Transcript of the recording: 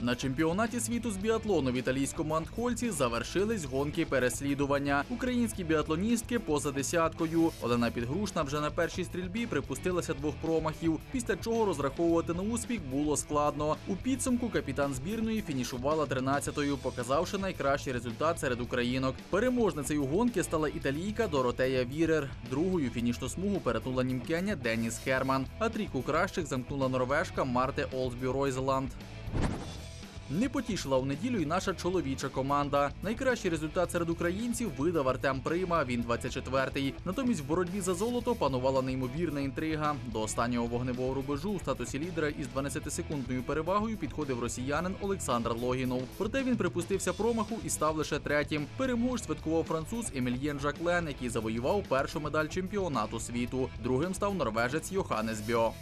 На чемпіонаті світу з біатлону в італійському Антхольці завершились гонки переслідування. Українські біатлоністки поза десяткою. Олена Підгрушна вже на першій стрільбі припустилася двох промахів, після чого розраховувати на успіх було складно. У підсумку капітан збірної фінішувала 13-ю, показавши найкращий результат серед українок. Переможницею гонки стала італійка Доротея Вірер. Другою фінішну смугу перетнула німкеня Деніс Херман. А трійку кращих замкнула норвежка Марте Олсбю Ройзеланд. Не потішила у неділю і наша чоловіча команда. Найкращий результат серед українців видав Артем Прима. Він 24-й. Натомість в боротьбі за золото панувала неймовірна інтрига. До останнього вогневого рубежу у статусі лідера із 12-секундною перевагою підходив росіянин Олександр Логінов. Проте він припустився промаху і став лише третім. Перемож святкував француз Емільєн Жаклен, який завоював першу медаль чемпіонату світу. Другим став норвежець Йоханнес Бьо.